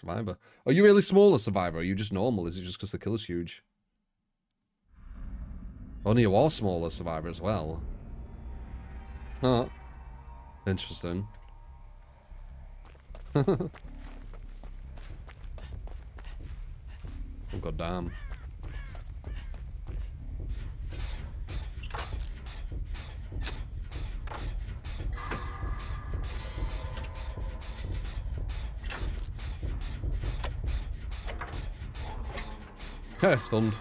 Survivor. Are you really small as Survivor? Are you just normal? Is it just because the killer's huge? Only you are small as Survivor as well. Huh. Interesting. oh god damn. Stunned.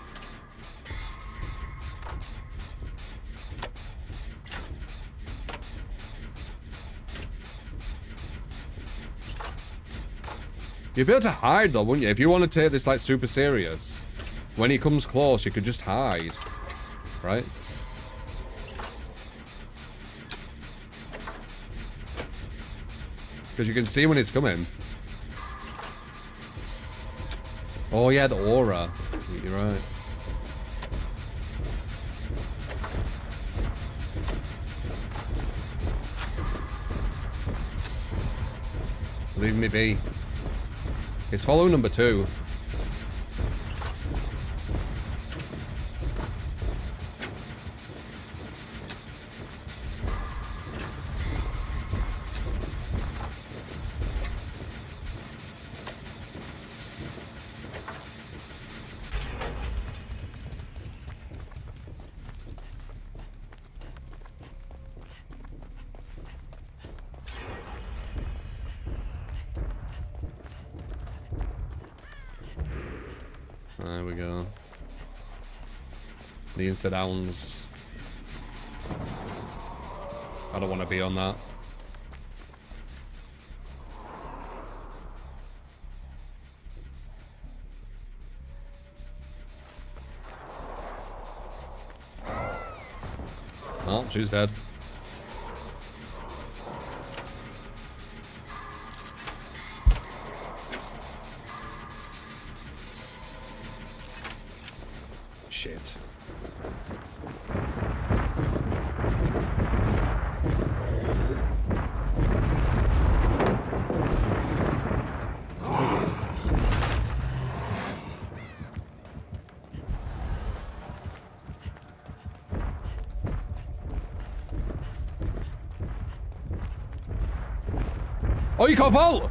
You'd be able to hide though, wouldn't you? If you want to take this like super serious, when he comes close, you could just hide. Right? Because you can see when he's coming. Oh yeah, the aura. You're right. Leave me be. It's follow number two. There we go. The instant downs. I don't want to be on that. Oh, she's dead. Shit. Oh, you can't vault!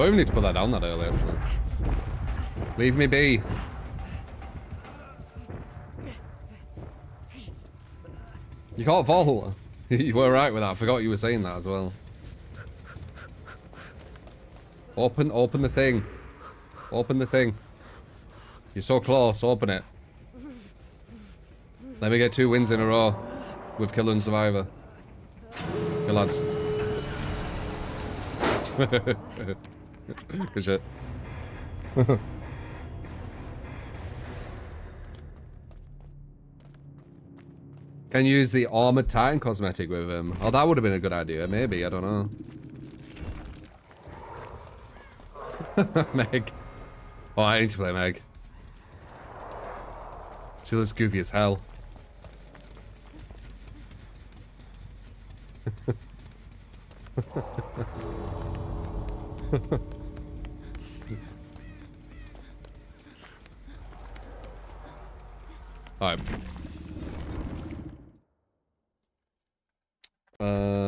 I don't even need to put that down that early, actually. Leave me be. You can't vault. you were right with that. I forgot you were saying that as well. Open, open the thing. Open the thing. You're so close. Open it. Let me get two wins in a row with Killer and Survivor. Good lads. Good shit. Can use the Armored Titan cosmetic with him? Oh, that would have been a good idea. Maybe. I don't know. Meg. Oh, I need to play Meg. She looks goofy as hell. Alright. Uh